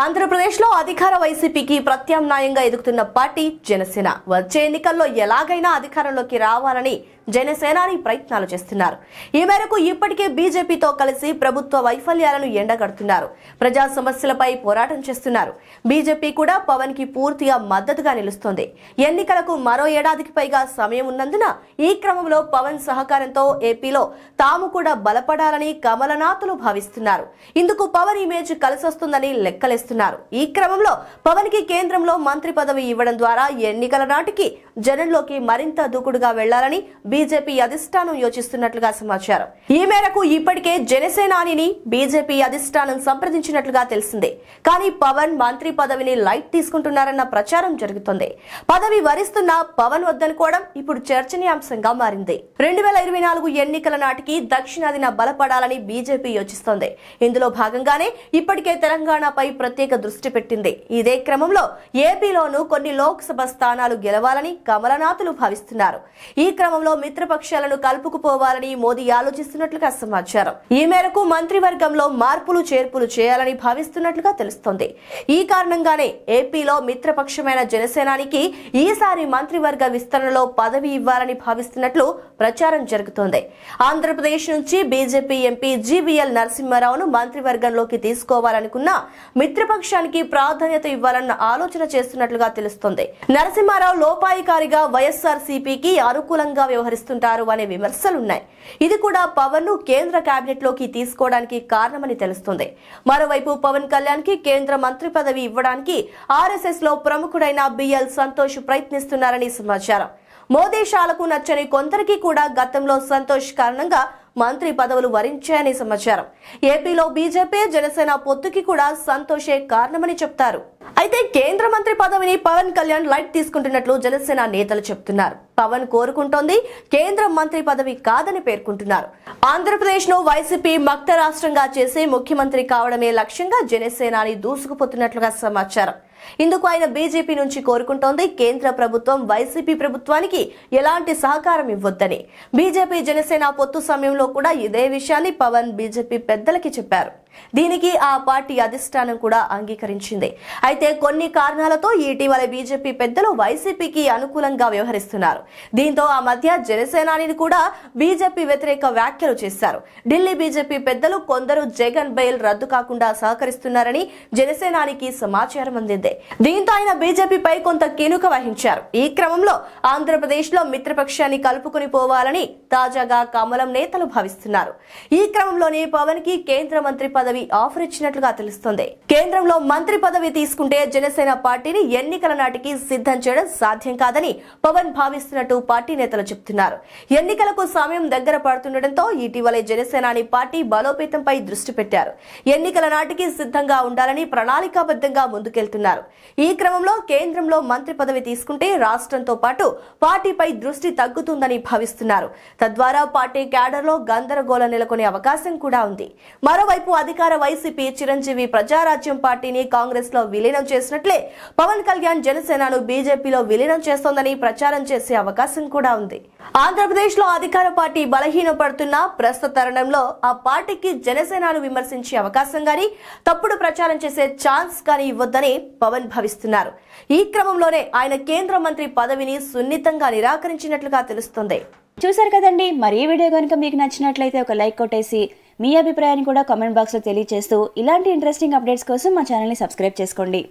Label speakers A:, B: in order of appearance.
A: ఆంధ్రప్రదేశ్లో అధికార వైసీపీకి ప్రత్యామ్నాయంగా ఎదుగుతున్న పార్టీ జనసేన. వచ్చే ఎన్నికల్లో ఎలాగైనా అధికారంలోకి రావాలని జనసేనాని ప్రయత్నాలు చేస్తున్నారు. ఈ మేరకు ఇప్పటికే బీజేపీతో కలిసి ప్రభుత్వ వైఫల్యాలను ఎండగడుతున్నారు. ప్రజా సమస్యలపై పోరాటం చేస్తున్నారు. బీజేపీ కూడా పవన్కి పూర్తిగా మద్దతుగా నిలుస్తోంది. ఎన్నికలకు మరో ఏడాదికి పైగా సమయం ఉన్నందున ఈ క్రమంలో పవన్ సహకారంతో ఏపీలో తాము కూడా బలపడాలని కమలనాథులు భావిస్తున్నారు. ఇందుకు పవన్ ఇమేజ్ కలిసొస్తుందని లెక్కలేస్తున్నారు. ఈ క్రమంలో పవన్కి కేంద్రంలో మంత్రి పదవి ఇవ్వడం ద్వారా ఎన్నికల నాటికి జనంలోకి మరింత దూకుడుగా వెళ్ళాలని బీజేపీ అధిష్టానం యోచిస్తున్నట్లుగా సమాచారం. ఈ మేరకు ఇప్పటికే జనసేనానిని బీజేపీ అధిష్టానం సంప్రదించినట్లుగా తెలిసిందే. కానీ పవన్ మంత్రి పదవిని లైట్ తీసుకుంటున్నారన్న ప్రచారం జరుగుతోంది. పదవి వరిస్తున్న పవన్ వద్దనుకోవడం ఇప్పుడు చర్చనీయాంశంగా మారింది. రెండు వేల ఇరవై నాలుగు ఎన్నికల నాటికి దక్షిణాదిన బలపడాలని బీజేపీ యోచిస్తోంది. ఇందులో భాగంగానే ఇప్పటికే తెలంగాణపై ప్రత్యేక దృష్టి పెట్టింది. ఇదే క్రమంలో ఏపీలోనూ కొన్ని లోక్సభ స్థానాలు గెలవాలని కమలనాథులు భావిస్తున్నారు. ఈ క్రమంలో మిత్రపక్షాలను కలుపుకుపోవాలని మోదీ ఆలోచిస్తున్నట్లుగా సమాచారం. ఈ మేరకు మంత్రివర్గంలో మార్పులు చేర్పులు చేయాలని భావిస్తున్నట్లుగా తెలుస్తోంది. ఈ కారణంగానే ఏపీలో మిత్రపక్షమైన జనసేనానికి ఈసారి మంత్రివర్గ విస్తరణలో పదవి ఇవ్వాలని భావిస్తున్నట్లు ప్రచారం జరుగుతోంది. ఆంధ్రప్రదేశ్ నుంచి బీజేపీ ఎంపీ జీవీఎల్ నరసింహారావును మంత్రివర్గంలోకి తీసుకోవాలనుకున్న మిత్రపక్షానికి ప్రాధాన్యత ఇవ్వాలన్న ఆలోచన చేస్తున్నట్లుగా తెలుస్తోంది. నరసింహారావు లోపాయికారిగా వైఎస్ఆర్ సిపికి అనుకూలంగా వ్యవహరిస్తుంటారు అనే విమర్శలున్నాయి. ఇది కూడా పవన్ను కేంద్ర కేబినెట్లోకి తీసుకోవడానికి కారణమని తెలుస్తుంది. మరోవైపు పవన్ కళ్యాణ్కి కేంద్ర మంత్రి పదవి ఇవ్వడానికి ఆర్ఎస్ఎస్లో ప్రముఖుడైన బిఎల్ సంతోష్ ప్రయత్నిస్తున్నారని సమాచారం. మోదేశాలకు నచ్చని కొందరికి కూడా గతంలో సంతోష్ కారణంగా మంత్రి పదవులు వరించాయని సమాచారం. ఏపీలో బీజేపీ జనసేన పొత్తుకి కూడా సంతోషే కారణమని చెప్తారు. అయితే కేంద్ర మంత్రి పదవిని పవన్ కళ్యాణ్ లైట్ తీసుకుంటున్నట్లు జనసేన నేతలు చెప్తున్నారు. పవన్ కోరుకుంటోంది కేంద్ర మంత్రి పదవి కాదని పేర్కొంటున్నారు. ఆంధ్రప్రదేశ్ను వైసీపీ మక్త రాష్ట్రంగా చేసి ముఖ్యమంత్రి కావడమే లక్ష్యంగా జనసేనాని దూసుకుపోతున్నట్లుగా సమాచారం. ఇందుకు ఆయన బీజేపీ నుంచి కోరుకుంటోంది కేంద్ర ప్రభుత్వం వైసీపీ ప్రభుత్వానికి ఎలాంటి సహకారం ఇవ్వొద్దని. బీజేపీ జనసేన పొత్తు సమయంలో కూడా ఇదే విషయాన్ని పవన్ బీజేపీ పెద్దలకి చెప్పారు. దీనికి ఆ పార్టీ అధిష్టానం కూడా అంగీకరించింది. అయితే కొన్ని కారణాలతో ఇటీవల బీజేపీ పెద్దలు వైసీపీకి అనుకూలంగా వ్యవహరిస్తున్నారు. దీంతో ఆ మధ్య జనసేనాని కూడా బీజేపీ వ్యతిరేక వ్యాఖ్యలు చేశారు. ఢిల్లీ బీజేపీ పెద్దలు కొందరు జగన్ బెయిల్ రద్దు కాకుండా సహకరిస్తున్నారని జనసేనానికి సమాచారం అందింది. దీంతో ఆయన బీజేపీపై కొంత కినుక వహించారు. ఈ క్రమంలో ఆంధ్రప్రదేశ్లో మిత్రపక్షాన్ని కలుపుకుని పోవాలని తాజాగా కమలం నేతలు భావిస్తున్నారు. ఈ క్రమంలోనే పవన్కి కేంద్ర మంత్రి పదవి ఆఫర్ ఇచ్చినట్లుగా తెలుస్తోంది. కేంద్రంలో మంత్రి పదవి తీసుకుంటే జనసేన పార్టీని ఎన్నికల నాటికి సిద్ధం చేయడం సాధ్యం కాదని పవన్ భావిస్తున్నట్టు పార్టీ నేతలు చెప్తున్నారు. ఎన్నికలకు సమయం దగ్గర పడుతుండటంతో ఇటీవలే జనసేనాని పార్టీ బలోపేతంపై దృష్టి పెట్టారు. ఎన్నికల నాటికి సిద్ధంగా ఉండాలని ప్రణాళికాబద్ధంగా ముందుకెళ్తున్నారు. ఈ క్రమంలో కేంద్రంలో మంత్రి పదవి తీసుకుంటే రాష్ట్రంతో పాటు పార్టీపై దృష్టి తగ్గుతుందని భావిస్తున్నారు. తద్వారా పార్టీ క్యాడర్లో గందరగోళం నెలకొనే అవకాశం కూడా ఉంది. మరోవైపు అధికార వైసీపీ చిరంజీవి ప్రజారాజ్యం పార్టీని కాంగ్రెస్లో విలీనం చేసినట్లే పవన్ కళ్యాణ్ జనసేనను బీజేపీలో విలీనం చేస్తోందని ప్రచారం చేసే అవకాశం కూడా ఉంది. ఆంధ్రప్రదేశ్లో అధికార పార్టీ బలహీనపడుతున్న ప్రస్తుత తరుణంలో ఆ పార్టీకి జనసేనను విమర్శించే అవకాశం గాని తప్పుడు ప్రచారం చేసే ఛాన్స్ కానీ ఇవ్వొద్దని పవన్ భావిస్తున్నారు. ఈ క్రమంలోనే ఆయన కేంద్ర మంత్రి పదవిని సున్నితంగా నిరాకరించినట్లుగా తెలుస్తోంది.
B: చూసారు కదండి మరి ఈ వీడియో కనుక మీకు నచ్చినట్లయితే ఒక లైక్ కొట్టేసి మీ అభిప్రాయాన్ని కూడా కామెంట్ బాక్స్లో తెలియజేస్తూ ఇలాంటి ఇంట్రెస్టింగ్ అప్డేట్స్ కోసం మా ఛానల్ని సబ్స్క్రైబ్ చేసుకోండి.